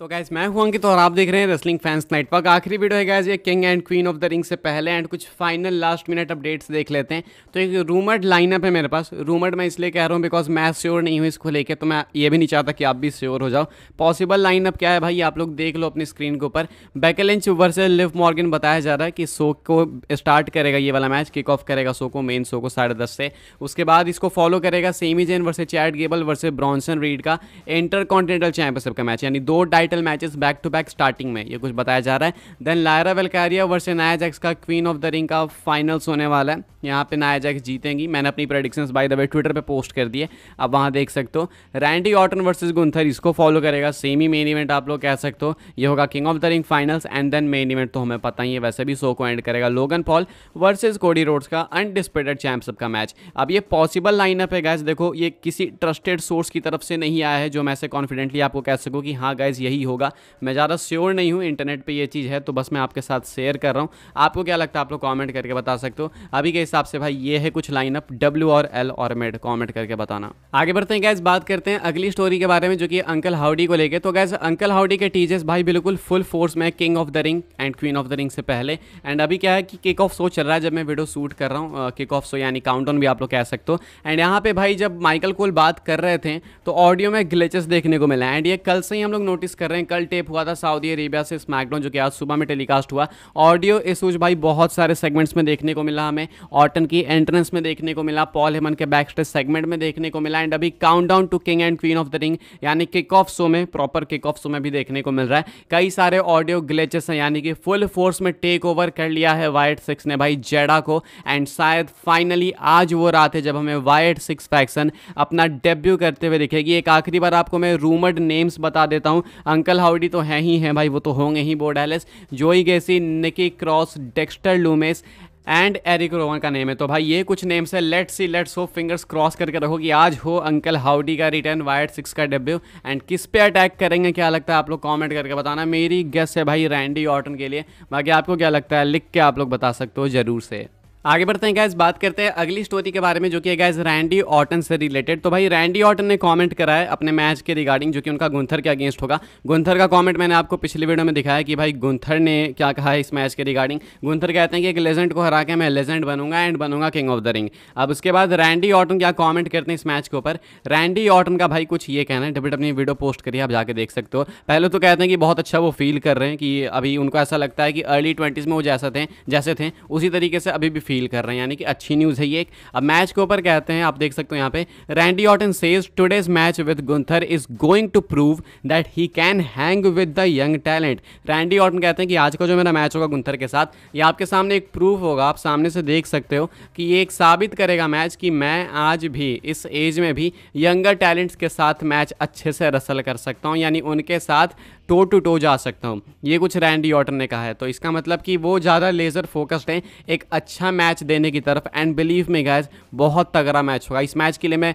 तो गैस मैं हूँ अंकित और आप देख रहे हैं रेसलिंग फैंस नेटवर्क आखिरी वीडियो है गैस ये king and queen of the ring से पहले एंड कुछ फाइनल लास्ट मिनट अपडेट्स देख लेते हैं। तो एक रूमर्ड लाइनअप है मेरे पास। रूमर्ड मैं इसलिए कह रहा हूँ बिकॉज़ मैं श्योर नहीं हूँ इसको लेकर तो मैं ये भी नहीं चाहता कि आप भी श्योर हो जाओ। पॉसिबल लाइनअप क्या है भाई, आप लोग देख लो अपनी स्क्रीन के ऊपर। बैकेलेंच वर्सेज लिव मॉर्गन बताया जा रहा है कि शो को स्टार्ट करेगा ये वाला मैच किक ऑफ़ करेगा शो को मेन शो को साढ़े दस से। उसके बाद इसको फॉलो करेगा Sami Zayn versus Chad Gable versus Bronson Reed का इंटर कॉन्टिनेंटल चैंपियनशिप का मैच यानी दो title matches back to back starting में, ये कुछ बताया जा रहा है। Then Lyra Valkyria versus Nia Jax का क्वीन ऑफ़ द रिंग का फाइनल्स होने वाला है। यहाँ पे नाया जैक्स जीतेंगी। मैंने अपनी predictions by the way Twitter पे पोस्ट कर दिए। अब वहाँ देख सकते हो। रैंडी ऑटन वर्सेस गुंथर इसको फॉलो करेगा। सेम ही मेन इवेंट आप लोग कह सकते हो। ये होगा king of the ring finals and then main event तो हमें पता ही है। वैसे भी शो को एंड करेगा Logan Paul versus Cody Rhodes का अनडिस्प्यूटेड चैंपियनशिप का मैच अब ये पॉसिबल लाइनअप है गैस देखो, ये किसी ट्रस्टेड सोर्स की तरफ़ से नहीं आया है, जो मैं से कॉन्फिडेंटली आपको कह सकूँ कि हाँ गैस यही होगा। मैं ज़्यादा श्योर नहीं हूँ इंटरनेट पर ये चीज़ है तो बस मैं आपके साथ शेयर कर रहा हूँ। आपको क्या लगता है? आप लोग कमेंट करके बता सकते हो। अभी के हिसाब से भाई, ये है कुछ लाइनअप डब्ल्यू और एल और मेड कॉमेंट करके बताना। आगे बढ़ते हैं गैस बात करते हैं अगली स्टोरी के बारे में, जो कि अंकल हाउडी को लेके। तो गैस अंकल हाउडी के टीचर्स भाई बिल्कुल फुल फोर्स में king of the ring and queen of the ring से पहले। एंड अभी क्या है कि किक ऑफ़ शो चल रहा है, जब मैं वीडियो शूट कर रहा हूँ किक ऑफ़ शो यानी काउंट भी आप लोग कह सकते हो। एंड यहाँ पे भाई, जब माइकल कोल बात कर रहे थे तो ऑडियो में ग्लिचेस देखने को मिला। एंड ये कल से ही हम लोग नोटिस कर रहे हैं। कल टेप हुआ था सऊदी अरेबिया से स्मैकडाउन जो कि आज सुबह में टेलीकास्ट हुआ। ऑडियो इशूज भाई, बहुत सारे सेगमेंट्स में देखने को मिला हमें। ऑटन की एंट्रेंस में देखने को मिला। पॉल हेमन के बैक स्टेज सेगमेंट में देखने को मिला। एंड अभी count to king and queen of the ring यानी किक ऑफ़ शो में प्रॉपर किक ऑफ़ शो में भी देखने को मिल रहा है। कई सारे ऑडियो ग्लेचेस हैं, यानी कि फुल फोर्स में टेक ओवर कर लिया है वाइट सिक्स ने भाई जेडा को। एंड शायद फाइनली आज वो रात है जब हमें वाइट सिक्स फैक्शन अपना डेब्यू करते हुए दिखेगी। एक आखिरी बार आपको मैं रूमर्ड नेम्स बता देता हूँ। अंकल हाउडी तो है ही हैं भाई, वो तो होंगे ही बोर्डेलिस Joe Gacy Nikki Cross Dexter Lumis and Erick Rowan का नेम है। तो भाई, ये कुछ नेम्स है। लेट्स सी लेट्स हो फिंगर्स क्रॉस करके रखो कि आज हो अंकल हाउडी का रिटर्न वाइट सिक्स का डेब्यू एंड किस पे अटैक करेंगे, क्या लगता है आप लोग कमेंट करके बताना। मेरी गेस है भाई रैंडी ऑटन के लिए। बाकी आपको क्या लगता है, लिख के आप लोग बता सकते हो ज़रूर से। आगे बढ़ते हैं गैस बात करते हैं अगली स्टोरी के बारे में जो कि है गैस रैंडी ऑटन से रिलेटेड तो भाई रैंडी ऑटन ने कमेंट करा है अपने मैच के रिगार्डिंग जो कि उनका गुंथर के अगेंस्ट होगा। गुंथर का कमेंट मैंने आपको पिछली वीडियो में दिखाया कि भाई गुंथर ने क्या कहा है इस मैच के रिगार्डिंग गुंथर कहते हैं कि एक लेजेंड को हरा के मैं लेजेंड बनूँगा एंड बनूँगा किंग ऑफ़ द रिंग अब उसके बाद रैंडी ऑटन क्या कॉमेंट करते हैं इस मैच के ऊपर? रैंडी ऑटन का भाई कुछ ये कहना है डबिट अपनी वीडियो पोस्ट करिए, आप जाके देख सकते हो। पहले तो कहते हैं कि बहुत अच्छा वो फील कर रहे हैं कि अभी उनको ऐसा लगता है कि अर्ली ट्वेंटीज़ में वो जैसा थे, जैसे थे, उसी तरीके से अभी भी फील कर रहे हैं, यानी कि अच्छी न्यूज़ है ये एक। अब मैच के ऊपर कहते हैं, आप देख सकते हो यहाँ पे Randy Orton says today's match with Gunther is going to prove that he can hang with the young talent Randy Orton कहते हैं कि आज का जो मेरा मैच होगा गुंथर के साथ, ये आपके सामने एक प्रूफ होगा। आप सामने से देख सकते हो कि ये एक साबित करेगा मैच कि मैं आज भी, इस एज में भी यंगर टैलेंट्स के साथ मैच अच्छे से रसल कर सकता हूँ, यानी उनके साथ टो टू टो जा सकता हूँ। ये कुछ रैंडी ऑटन ने कहा है। तो इसका मतलब कि वो ज़्यादा लेज़र फोकस्ड हैं, एक अच्छा मैच देने की तरफ़। एंड बिलीव में गैस बहुत तगड़ा मैच होगा। इस मैच के लिए मैं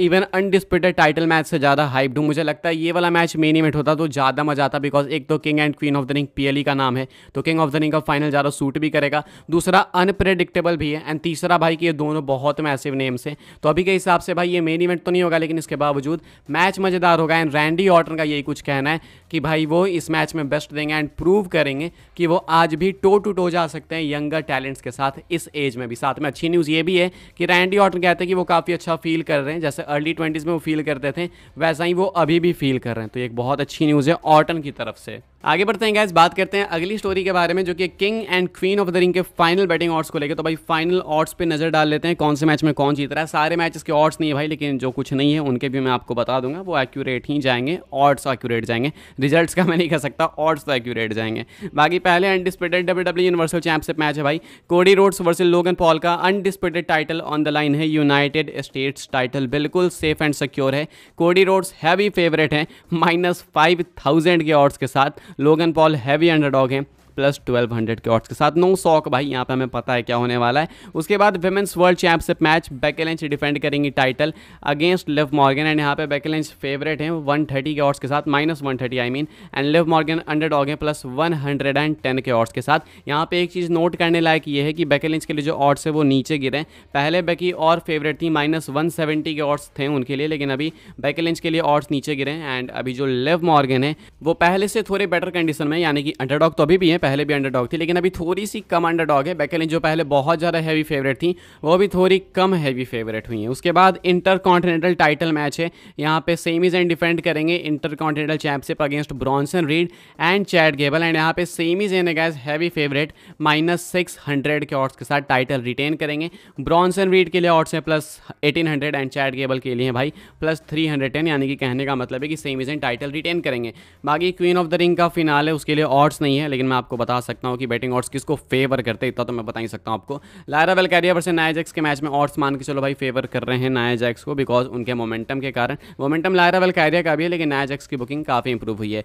इवन अनडिस्प्यूटेड टाइटल मैच से ज़्यादा हाइप दूँ मुझे लगता है ये वाला मैच मेन इवेंट होता तो ज़्यादा मज़ा आता बिकॉज़ एक तो king and queen of the ring PLE का नाम है। तो किंग ऑफ़ द रिंग का फाइनल ज़्यादा सूट भी करेगा। दूसरा अनप्रेडिक्टेबल भी है। एंड तीसरा भाई कि ये दोनों बहुत मैसिव नेम्स हैं। तो अभी के हिसाब से भाई ये मेन इवेंट तो नहीं होगा, लेकिन इसके बावजूद मैच मज़ेदार होगा। एंड रैंडी ऑटन का यही कुछ कहना है कि भाई वो इस मैच में बेस्ट देंगे एंड प्रूव करेंगे कि वो आज भी टो टू टो जा सकते हैं यंगर टैलेंट्स के साथ इस एज में भी। साथ में अच्छी न्यूज़ ये भी है कि रैंडी ऑटन कहते हैं कि वो काफ़ी अच्छा फील कर रहे हैं। जैसे अर्ली ट्वेंटीज़ में वो फील करते थे, वैसा ही वो अभी भी फील कर रहे हैं। तो एक बहुत अच्छी न्यूज़ है ऑटन की तरफ़ से। आगे बढ़ते हैं गैस बात करते हैं अगली स्टोरी के बारे में, जो कि king and queen of the ring के फाइनल बैटिंग ऑर्ड्स को लेकर तो भाई फाइनल ऑर्ड्स पे नज़र डाल लेते हैं, कौन से मैच में कौन जीत रहा है। सारे मैचेस के ऑर्ड्स नहीं है भाई, लेकिन जो कुछ नहीं है, उनके भी मैं आपको बता दूँगा। वो एक्यूरेट ही जाएँगे ऑर्ड्स एक्यूरेट जाएँगे। रिज़ल्ट का मैं नहीं कह सकता ऑर्ड्स तो एक्यूरेट जाएँगे। बाकी पहले undisputed W W universal championship match है भाई। Cody Rhodes versus Logan Paul का undisputed title on the line है। यूनाइटेड स्टेट्स टाइटल बिल्कुल सेफ़ एंड सिक्योर है। कोडी रोड्स हैवी फेवरेट है माइनस फाइव थाउज़ेंड के ऑर्ड्स के साथ। लोगन पॉल हैवी अंडरडॉग हैं। प्लस ट्वेल्व हंड्रेड के ऑट्स के साथ। नो सॉक भाई, यहाँ पे हमें पता है क्या होने वाला है। उसके बाद women's world championship match Becky Lynch defend करेंगी title against Liv Morgan and यहाँ पे बैकेलेंच फेवरेट हैं वन थर्टी के ऑट्स के साथ minus one thirty I mean and Liv Morgan underdog है plus one hundred and ten के odds के साथ। यहाँ पे एक चीज़ नोट करने लायक ये है कि बैकेलेंच के लिए जो ऑट्स है वो नीचे गिरे पहले बैकी और फेवरेट थी माइनस वन के ऑट्स थे उनके लिए, लेकिन अभी बैकेलेंच के लिए ऑट्स नीचे गिरे एंड अभी जो लिव मॉर्गन है, वो पहले से थोड़े बेटर कंडीशन में यानी कि अंडरडॉग तो अभी भी है पहले भी अंडरडॉग थी, लेकिन अभी थोड़ी सी कम अंडरडॉग है। बैकेलेंच जो पहले बहुत ज़्यादा हैवी फेवरेट थी, वो भी थोड़ी कम हैवी फेवरेट हुई है। उसके बाद इंटर कॉन्टिनेंटल टाइटल मैच है। यहाँ पे सेमीज एंड डिफेंड करेंगे intercontinental championship against Bronson Reed and Chad Gable and यहाँ पे semis and gas heavy favourite minus six hundred के ऑर्ड्स के साथ टाइटल रिटेन करेंगे। ब्रॉन्सन रीड के लिए ऑर्ड्स है plus eighteen hundred and Chad Gable के लिए भाई प्लस थ्री हंड्रेड टेन यानी कि कहने का मतलब है कि सेमीज एंड टाइटल रिटेन करेंगे। बाकी क्वीन ऑफ़ द रिंग का फिनाल है उसके लिए ऑर्ड्स नहीं है, लेकिन मैं आपको बता सकता हूँ कि बैटिंग ऑर्ड्स किसको फेवर करते इतना तो मैं बता ही सकता हूँ आपको। Lyra Valkyria versus Nia Jax के मैच में ऑर्ड्स मान के चलो भाई फेवर कर रहे हैं नाया जैक्स को बिकॉज़ उनके मोमेंटम के कारण। मोमेंटम लायरा वेल कैरियर का भी है, लेकिन नाया जैक्स की बुकिंग काफ़ी इंप्रूव हुई है।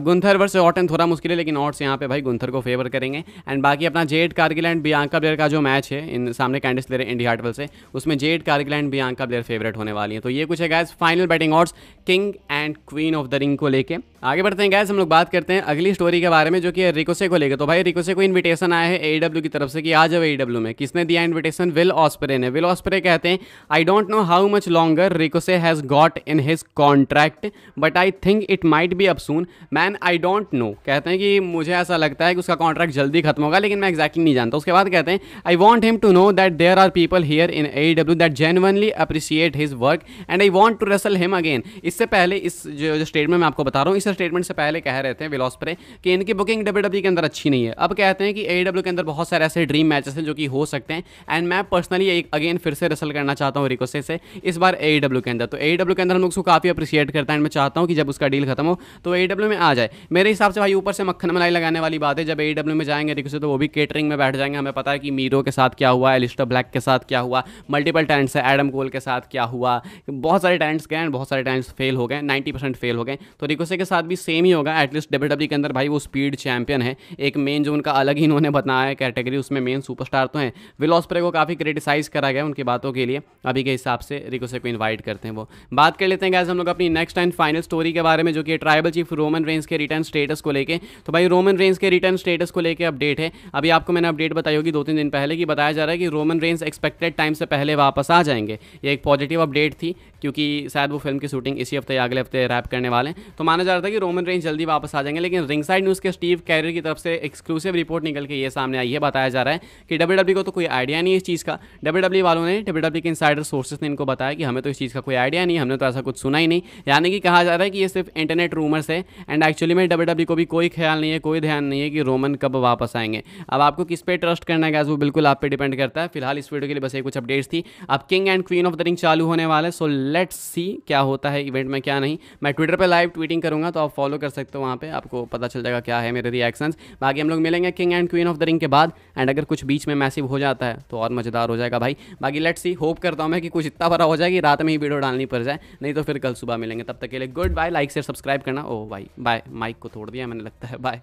गुंथर वर्सेस ऑटन थोड़ा मुश्किल है, लेकिन ऑर्ड्स यहाँ पे भाई गुंथर को फेवर करेंगे। एंड बाकी अपना Jade Cargill and Bianca Belair का जो मैच है, इन सामने कैंडिस प्लेयर इंडिया हार्टवल से, उसमें Jade Cargill and Bianca Belair favourite होने वाली है। तो ये कुछ है guys final betting odds king and queen of the ring को लेके। आगे बढ़ते हैं गैस हम लोग बात करते हैं अगली स्टोरी के बारे में, जो कि रिकोसे को लेकर तो भाई रिकोसे को इन्विटेशन आया है ए की तरफ़ से कि आ जाओ ए में? किसने दिया इन्विटेशन विल ऑस्परे ने। विल ऑस्परे कहते हैं I don't know how much longer Ricochet has got in his contract but I think it might be up soon man I don't know कहते हैं कि मुझे ऐसा लगता है कि उसका कॉन्ट्रैक्ट जल्दी खत्म होगा, लेकिन मैं एक्जैक्टली नहीं जानता। उसके बाद कहते हैं I want him to know that there are people here in A W that genuinely appreciate his work and I want to wrestle him again इससे पहले इस जो, जो स्टेटमेंट मैं आपको बता रहा हूँ इस स्टेटमेंट से पहले कह रहे थे विलॉस्परे कि इनकी बुकिंग डब्ल्यू डब्ल्यू के अंदर अच्छी नहीं है। अब कहते हैं कि ए डब्ल्यू के अंदर बहुत सारे ऐसे ड्रीम मैचेस हैं जो कि हो सकते हैं। एंड मैं पर्सनली एक अगेन फिर से रसल करना चाहता हूँ रिकोसे से इस बार ए डब्ल्यू के अंदर। तो ए के अंदर हम लोग उसको काफ़ी अप्रिशिएट करता है एंड मैं चाहता हूँ कि जब उसका डील खत्म हो तो ए में आ जाए। मेरे हिसाब से भाई ऊपर से मक्खन मलाई लगाने वाली बात है जब ए में जाएँगे रिकोसे तो वो भी केटरिंग में बैठ जाएँगे। हमें पता है कि मीरो के साथ क्या हुआ एलिस्टर ब्लैक के साथ क्या हुआ मल्टीपल टैलेंट्स है एडम कोल के साथ क्या हुआ। बहुत सारे टैलेंट्स गए बहुत सारे टैलेंट्स फेल हो गए। नाइन्टी परसेंट फेल हो गए। तो रिकोसे के साथ भी सेम ही होगा एटलीस्ट डब्ल्यू डब्ल्यू के अंदर भाई वो स्पीड चैंपियन है। एक मेन जो उनका अलग ही इन्होंने बताया है कैटेगरी उसमें मेन सुपरस्टार तो हैं। विलॉस्प्रे को काफ़ी क्रिटिसाइज करा गया उनकी बातों के लिए। अभी के हिसाब से रिकोसे को इन्वाइट करते हैं वो। बात कर लेते हैं गैस हम लोग अपनी नेक्स्ट एंड फाइनल स्टोरी के बारे में, जो कि ट्राइबल चीफ रोमन रेंज के रिटर्न स्टेटस को लेकर तो भाई रोमन रेंज के रिटर्न स्टेटस को लेकर अपडेट है। अभी आपको मैंने अपडेट बताई होगी दो तीन दिन पहले कि बताया जा रहा है कि रोमन रेंज एक्सपेक्टेड टाइम से पहले वापस आ जाएँगे। ये एक पॉजिटिव अपडेट थी। क्योंकि शायद वो फ़िल्म की शूटिंग इसी हफ़्ते या अगले हफ़्ते रैप करने वाले हैं। तो माना जा रहा था कि रोमन रेंज जल्दी वापस आ जाएँगे, लेकिन रिंग साइड न्यूज़ के स्टीव कैरियर की तरफ़ से एक्सक्लूसिव रिपोर्ट निकल के ये सामने आई है, बताया जा रहा है कि डब्ल्यू को तो कोई आइडिया नहीं इस चीज़ का। डब्ल्यू वालों ने डब्ल्यू के इंसाइडर सोर्सेज ने इनको बताया कि हमें तो इस चीज़ का कोई आइडिया नहीं, हमने तो ऐसा कुछ सुना ही नहीं। यानी कि कहा जा रहा है कि ये सिर्फ़ इंटरनेट रूमर्स है एंड एक्चुअली में डब्ल्यू को भी कोई ख्याल नहीं है, कोई ध्यान नहीं है कि रोमन कब वापस आएँगे। अब आपको किस पे ट्रस्ट करना है वो बिल्कुल आप पे डिपेंड करता है। फ़िलहाल इस वीडियो के लिए बस ये कुछ अपडेट्स थी। अब king and queen of the ring चालू होने वाले सो लेट्स सी क्या होता है इवेंट में, क्या नहीं। मैं ट्विटर पर लाइव ट्वीटिंग करूँगा तो आप फॉलो कर सकते हो वहाँ पे, आपको पता चल जाएगा क्या है मेरे रिएक्शंस बाकी हम लोग मिलेंगे king and queen of the ring के बाद एंड अगर कुछ बीच में मैसिव हो जाता है तो और मज़ेदार हो जाएगा भाई। बाकी लेट्स सी होप करता हूँ मैं कि कुछ इतना बड़ा हो जाए कि रात में ही वीडियो डालनी पड़ जाए, नहीं तो फिर कल सुबह मिलेंगे। तब तक के लिए गुड बाय लाइक से सब्सक्राइब करना। ओ भाई बाय माइक को तोड़ दिया मैंने, लगता है बाय